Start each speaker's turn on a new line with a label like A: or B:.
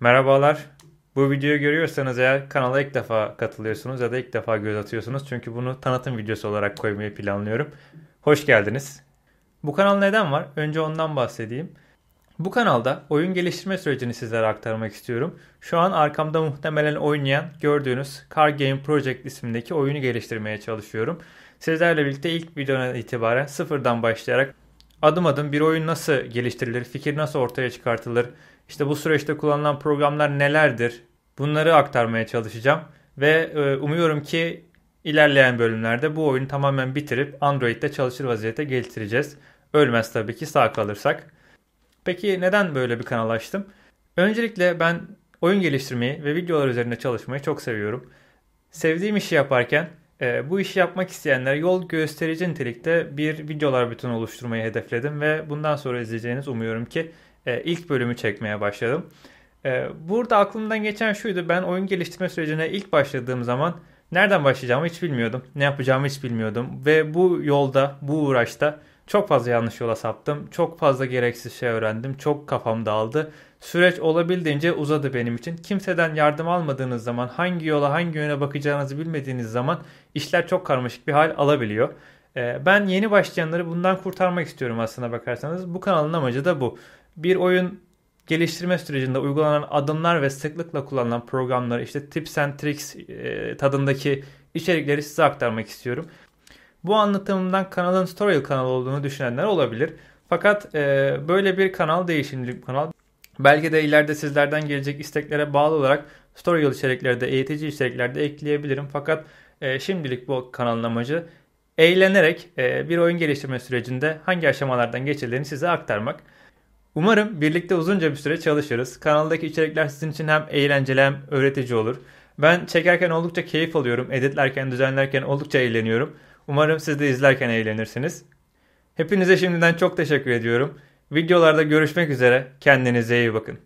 A: Merhabalar. Bu videoyu görüyorsanız eğer kanala ilk defa katılıyorsunuz ya da ilk defa göz atıyorsunuz. Çünkü bunu tanıtım videosu olarak koymayı planlıyorum. Hoş geldiniz. Bu kanal neden var? Önce ondan bahsedeyim. Bu kanalda oyun geliştirme sürecini sizlere aktarmak istiyorum. Şu an arkamda muhtemelen oynayan gördüğünüz Car Game Project ismindeki oyunu geliştirmeye çalışıyorum. Sizlerle birlikte ilk videodan itibaren sıfırdan başlayarak adım adım bir oyun nasıl geliştirilir, fikir nasıl ortaya çıkartılır, işte bu süreçte kullanılan programlar nelerdir? Bunları aktarmaya çalışacağım ve e, umuyorum ki ilerleyen bölümlerde bu oyunu tamamen bitirip Android'de çalışır vaziyete getireceğiz. Ölmez tabii ki sağ kalırsak. Peki neden böyle bir kanal açtım? Öncelikle ben oyun geliştirmeyi ve videolar üzerinde çalışmayı çok seviyorum. Sevdiğim işi yaparken e, bu işi yapmak isteyenler yol gösterici nitelikte bir videolar bütünü oluşturmayı hedefledim ve bundan sonra izleyeceğiniz umuyorum ki e, ilk bölümü çekmeye başladım. E, burada aklımdan geçen şuydu ben oyun geliştirme sürecine ilk başladığım zaman nereden başlayacağımı hiç bilmiyordum. Ne yapacağımı hiç bilmiyordum ve bu yolda bu uğraşta çok fazla yanlış yola saptım. Çok fazla gereksiz şey öğrendim. Çok kafam dağıldı. Süreç olabildiğince uzadı benim için. Kimseden yardım almadığınız zaman, hangi yola, hangi yöne bakacağınızı bilmediğiniz zaman işler çok karmaşık bir hal alabiliyor. Ee, ben yeni başlayanları bundan kurtarmak istiyorum aslına bakarsanız. Bu kanalın amacı da bu. Bir oyun geliştirme sürecinde uygulanan adımlar ve sıklıkla kullanılan programları işte tips and tricks e, tadındaki içerikleri size aktarmak istiyorum. Bu anlatımımdan kanalın tutorial kanalı olduğunu düşünenler olabilir. Fakat e, böyle bir kanal değişimli bir kanal. Belki de ileride sizlerden gelecek isteklere bağlı olarak tutorial içeriklerde, eğitici içeriklerde ekleyebilirim. Fakat e, şimdilik bu kanalın amacı eğlenerek e, bir oyun geliştirme sürecinde hangi aşamalardan geçildiğini size aktarmak. Umarım birlikte uzunca bir süre çalışırız. Kanaldaki içerikler sizin için hem eğlenceli hem öğretici olur. Ben çekerken oldukça keyif alıyorum. Editlerken, düzenlerken oldukça eğleniyorum. Umarım siz de izlerken eğlenirsiniz. Hepinize şimdiden çok teşekkür ediyorum. Videolarda görüşmek üzere. Kendinize iyi bakın.